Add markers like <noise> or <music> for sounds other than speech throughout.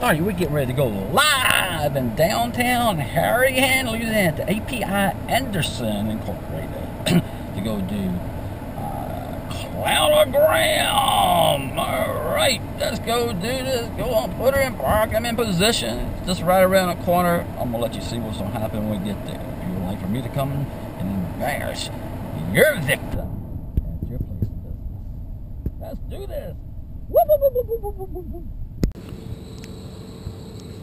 All right, we're getting ready to go live in downtown Harahan, Louisiana, to API Anderson Incorporated <clears throat> to go do uh, clownogram. All right, let's go do this. Go on, put her in park. I'm in position. Just right around the corner. I'm gonna let you see what's gonna happen when we get there. If you would like for me to come and embarrass your victim at your place of business, let's do this. Whoop, whoop, whoop,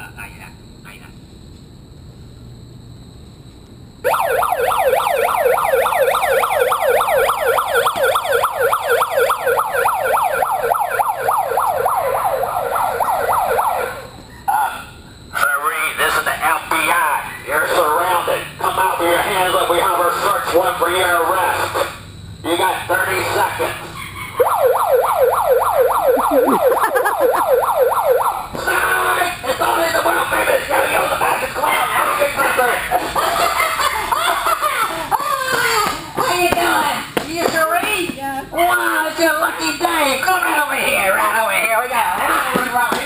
Uh, ahí está, ahí está. Hurry, this is the FBI. You're surrounded. Come out with your hands up. We have warrant for your arrest. You got 30 seconds. Sorry, it's only the world famous yo-yo the magic clown. Have a. How you doing? You Cherie? Wow, it's your lucky day. Come right over here, right over here. We got everyone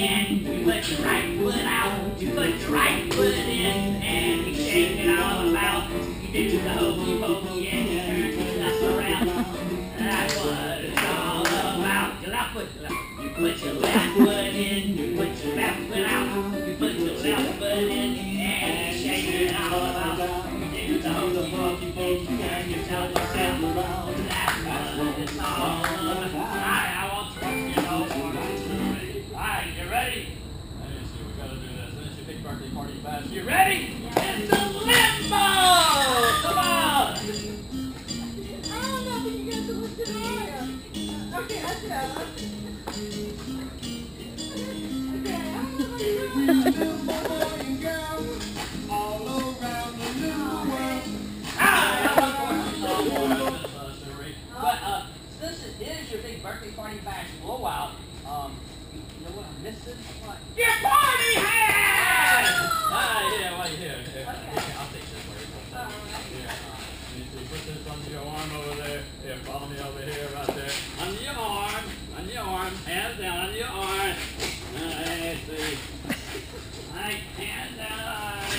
in, you put your right foot out, you put your right foot in, and you shake it all about. You do the hokey pokey and you turn your left around. That's what it's all about. Your left foot. You put your left foot in, you put your left foot out, You ready? It's the limbo! Come on! I don't know if you guys are But uh, this is, is your big birthday party bash blowout. Um, you know what I'm missing? What? Your party hat! Ah, yeah, well, here, here. I'll take this for you. Here, uh, you see, put this under your arm over there. Here, follow me over here, right there. Under your arm, under your arm, hands down, under your arm. Uh, let's see. Right, hands down.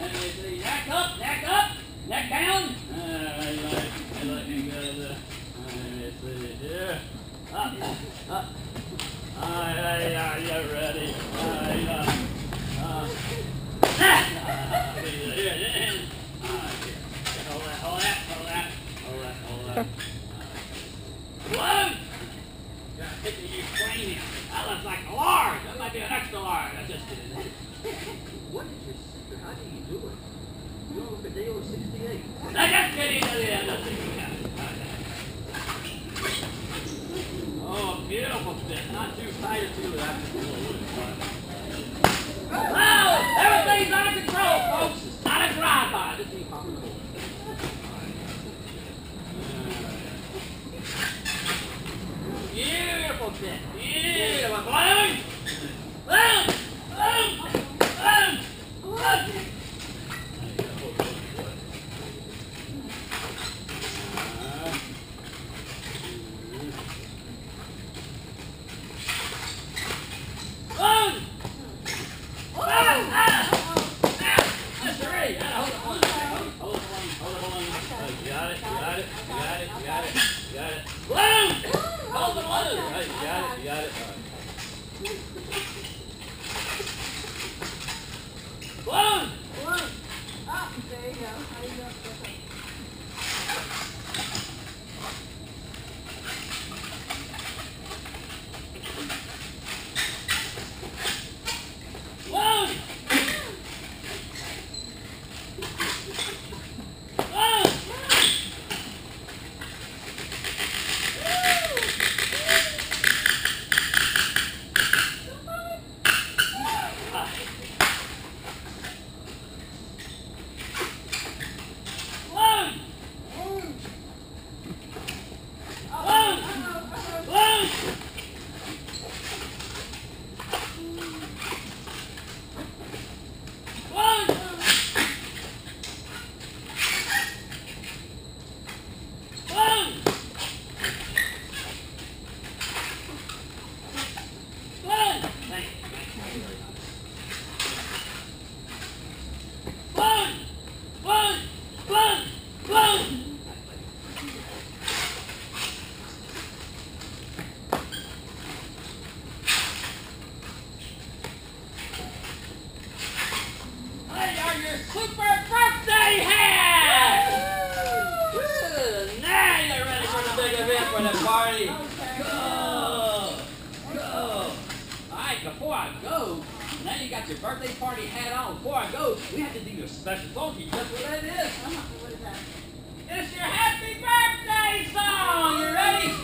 Let me see. Neck up, neck up, neck down. Uh, right, right. And let me go to, uh, let me see here. Up, up. Alright, are you ready? Alright, uh, uh, ah, here, here, here. Alright, here. Hold that, hold that, hold that, hold that, hold that. Alright. Whoa! Got a picture of Ukrainian. That looks like a large. That might be an extra large. I just did it. What is your secret? How do you do it? You don't look a day over 68. I just kidding. Yeah, that's it. Yeah. Oh, beautiful fit. Not too tight or too that. Wow! Everything's out of control, folks. It's not a drive-by. This ain't proper cool. Beautiful fit. Beautiful. Balloon! Balloon! Balloon! Balloon! Balloon! Balloon! Balloon! Ah! Ah! Right. Ah, Hold balloon. Hold balloon. Hold. Oh, you got it. You got it. You got it. You got it. You got it. Balloon! Hold the balloon. Right, you got it. You got it. All right. Balloon! Ah, there you go. How do you go? Before I go, now you got your birthday party hat on. Before I go, we have to do your special song. Can you guess what that is? What is that? It's your happy birthday song! You ready?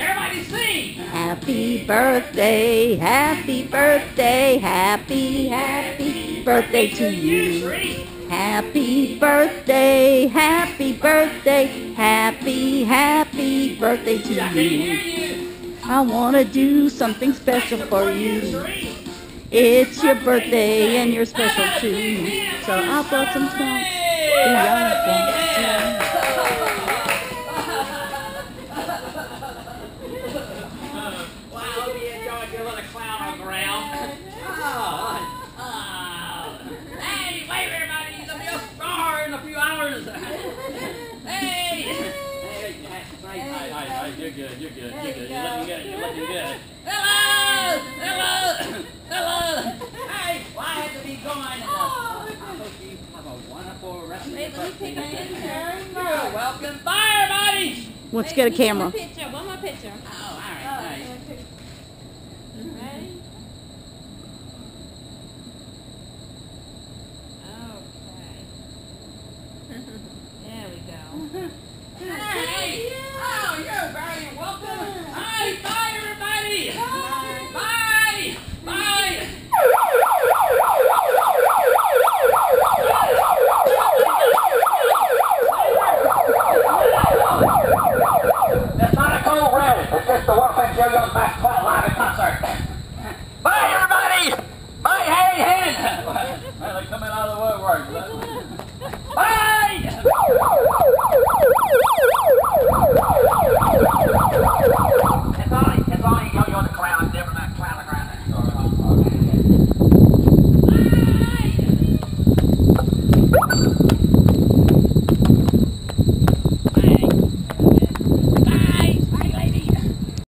Everybody sing! Happy birthday, happy birthday, happy, happy birthday to you. Happy birthday, happy birthday, happy, happy birthday to you. I want to do something special for you. It's your birthday and you're special too. So I brought some songs. Do y'all want to sing? Wow, hope you enjoyed your little clown on the ground. Oh, oh. Hey, wait, everybody, he's gonna be a star in a few hours. Hey! Hey, hey, hey, hey, hey, you're good, you're good, you're good. You're looking good, you're looking good. Hello! Hello! Hello! Hey, well, I had to be going. Oh, I hope you have a wonderful rest of your let me birthday. take a picture. You're welcome. Bye, everybody! Let's get a camera. One picture. One more picture. Ah.